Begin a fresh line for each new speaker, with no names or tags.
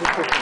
Gracias.